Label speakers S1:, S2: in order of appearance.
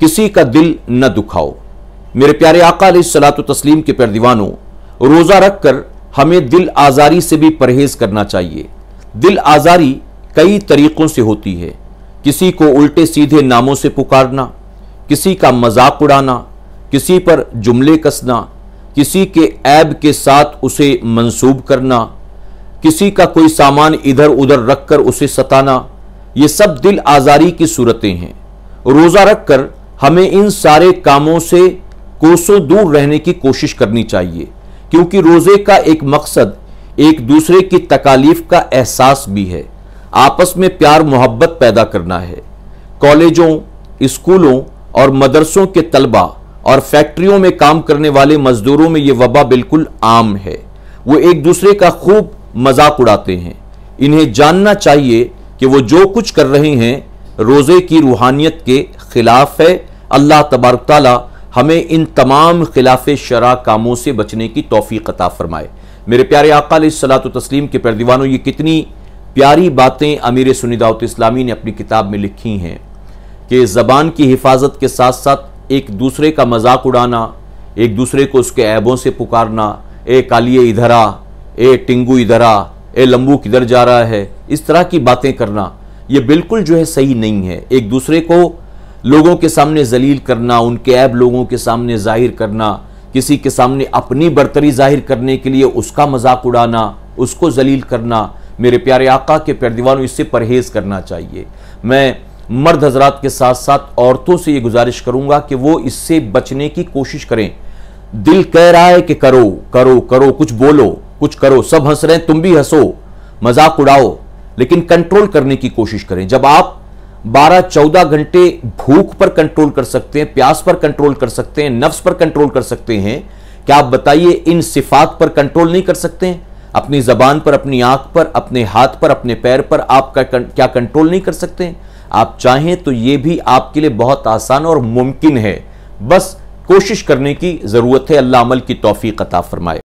S1: किसी का दिल न दुखाओ। मेरे प्यारे आका सलात तस्लीम के प्यार दीवानों, रोज़ा रखकर हमें दिल आज़ारी से भी परहेज करना चाहिए। दिल आज़ारी कई तरीक़ों से होती है। किसी को उल्टे सीधे नामों से पुकारना, किसी का मज़ाक उड़ाना, किसी पर जुमले कसना, किसी के ऐब के साथ उसे मंसूब करना, किसी का कोई सामान इधर उधर रखकर उसे सताना, ये सब दिल आज़ारी की सूरतें हैं। रोज़ा रखकर हमें इन सारे कामों से कोसों दूर रहने की कोशिश करनी चाहिए, क्योंकि रोज़े का एक मकसद एक दूसरे की तकालीफ का एहसास भी है। आपस में प्यार मोहब्बत पैदा करना है। कॉलेजों, स्कूलों और मदरसों के तलबा और फैक्ट्रियों में काम करने वाले मजदूरों में ये वबा बिल्कुल आम है। वो एक दूसरे का खूब मज़ाक उड़ाते हैं। इन्हें जानना चाहिए कि वो जो कुछ कर रहे हैं रोज़े की रूहानियत के खिलाफ है। अल्लाह तबारक ताला हमें इन तमाम खिलाफ शरा कामों से बचने की तोफ़ी अता फरमाए। मेरे प्यारे आका सलात तस्लीम के पैरदीवानों, ये कितनी प्यारी बातें अमीर सुनिदावत इस्लामी ने अपनी किताब में लिखी हैं कि ज़बान की हिफाजत के साथ साथ एक दूसरे का मज़ाक उड़ाना, एक दूसरे को उसके ऐबों से पुकारना, ए कालिए इधरा ए टिंगू इधरा ए लम्बू किधर जा रहा है, इस तरह की बातें करना ये बिल्कुल जो है सही नहीं है। एक दूसरे को लोगों के सामने जलील करना, उनके ऐब लोगों के सामने ज़ाहिर करना, किसी के सामने अपनी बर्तरी ज़ाहिर करने के लिए उसका मज़ाक उड़ाना, उसको जलील करना, मेरे प्यारे आका के प्यार दीवानों, इससे परहेज करना चाहिए। मैं मर्द हजरात के साथ साथ औरतों से ये गुजारिश करूँगा कि वो इससे बचने की कोशिश करें। दिल कह रहा है कि करो करो करो, कुछ बोलो, कुछ करो, सब हंस रहे हैं, तुम भी हंसो, मज़ाक उड़ाओ। लेकिन कंट्रोल करने की कोशिश करें। जब आप 12-14 घंटे भूख पर कंट्रोल कर सकते हैं, प्यास पर कंट्रोल कर सकते हैं, नफ्स पर कंट्रोल कर सकते हैं, क्या आप बताइए इन सिफात पर कंट्रोल नहीं कर सकते? हैं अपनी जबान पर, अपनी आँख पर, अपने हाथ पर, अपने पैर पर आप क्या कंट्रोल नहीं कर सकते? आप चाहें तो यह भी आपके लिए बहुत आसान और मुमकिन है। बस कोशिश करने की ज़रूरत है। अल्लाह अमल की तोफ़ी कता फरमाए।